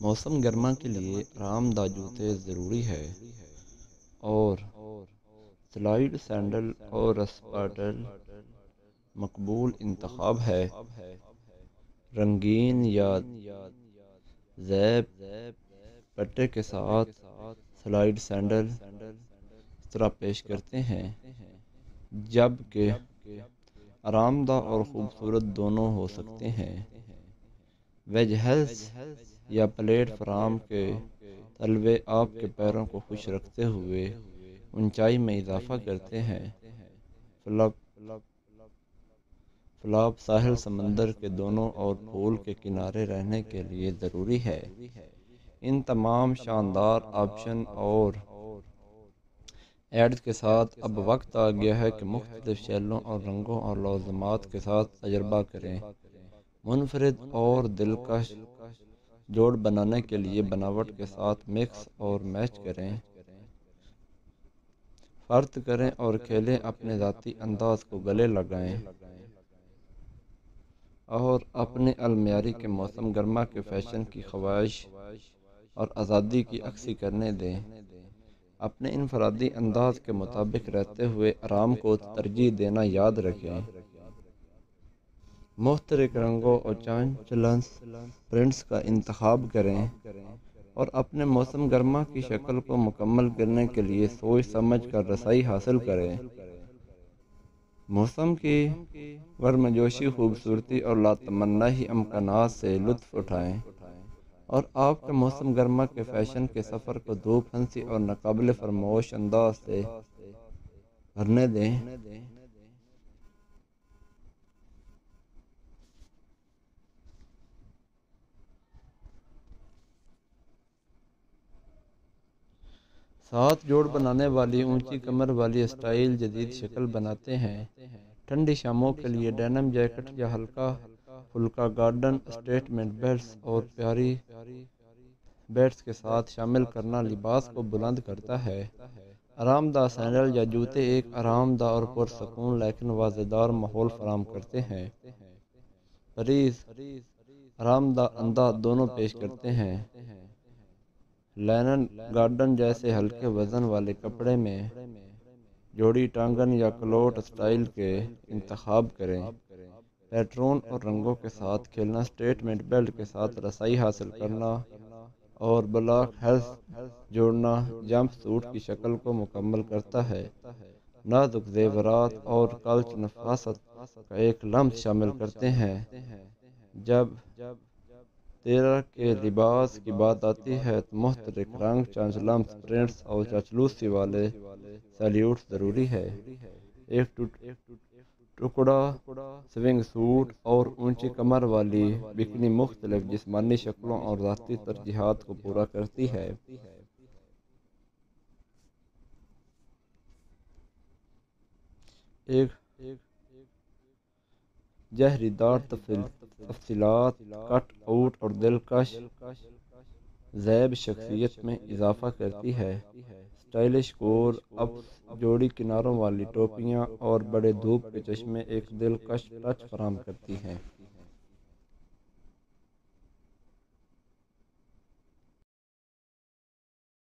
मौसम गर्मा के लिए आरामदा जूते ज़रूरी है। और स्लाइड सैंडल और स्पाटल मकबूल इंतखाब है। रंगीन या जैब, पट्टे के साथ स्लाइड सैंडल इस तरह पेश करते हैं, जबकि आरामदा और ख़ूबसूरत दोनों हो सकते हैं। वेज हेल्स या प्लेटफार्म के तलवे आपके पैरों को खुश रखते हुए ऊंचाई में इजाफा करते हैं। फ्लॉप साहिल समंदर के दोनों और पूल के किनारे रहने के लिए ज़रूरी है। इन तमाम शानदार ऑप्शन और एड्स के साथ अब वक्त आ गया है कि मुख्तलिफ़ शैलों और रंगों और लौजमात के साथ तजर्बा करें। मुनफरद और दिलकश जोड़ बनाने के लिए बनावट के साथ मिक्स और मैच करें। फ़र्त करें और खेलें अपने ज़ाती अंदाज को गले लगाएँ। और अपने अलमारी के मौसम, गर्मा के फ़ैशन की ख्वाहिश और आज़ादी की अक्सी करने दें। अपने इनफरादी अंदाज के मुताबिक रहते हुए आराम को तरजीह देना याद रखें। मुख्तलिफ़ रंगों और चांचलंस प्रिंट्स का इंतखब करें और अपने मौसम गर्मा की शक्ल को मुकम्मल करने के लिए सोच समझ कर रसाई हासिल करें। मौसम की गर्मजोशी खूबसूरती और लातमन्ना ही अमकान से लुत्फ़ उठाएँ और आपके मौसम गर्मा के फ़ैशन के सफ़र को धूप हँसी और नाकबिल फरमोश अंदाज से भरने दें। सात जोड़ बनाने वाली ऊँची कमर वाली स्टाइल जदीद शक्ल बनाते हैं। ठंडी शामों के लिए डेनम जैकेट या हल्का फुल्का गार्डन, स्टेटमेंट बेल्ट्स और प्यारी बेल्ट्स के साथ शामिल करना लिबास को बुलंद करता है। आरामदा सैंडल या जूते एक आरामदा और पुरसकून लेकिन वाजेदार माहौल फराम करते हैं। परीज आरामदा अंदा दोनों पेश करते हैं। लैनन गार्डन जैसे हल्के वज़न वाले कपड़े में जोड़ी टांगन या क्लोट स्टाइल के इंतखब करें। पैट्रोन और रंगों के साथ खेलना, स्टेटमेंट बेल्ट के साथ रसाई हासिल करना और ब्लॉक हेल्थ जोड़ना जंप सूट की शक्ल को मुकम्मल करता है। नाजुक जेवरात और कल्च नफासत का एक लम्स शामिल करते हैं। जब जब तेरह के लिबास की बात आती है तो मुख्तलिफ़ रंग चांचलम्स प्रिंट्स और चचलूसी वाले सैल्यूट ज़रूरी है एक टुकड़ा स्विंग सूट और ऊँची कमर वाली बिकनी मुख्तलिफ़ जिसमानी शक्लों और ज़ाती तरजीहत को पूरा करती है एक जहरीदार तफसीलात, कट आउट और दिलकश जैब शख्सियत में इजाफा करती है। स्टाइलिश कोर, अब जोड़ी किनारों वाली टोपियाँ और बड़े धूप के चश्मे एक दिलकश टच फराम करती हैं।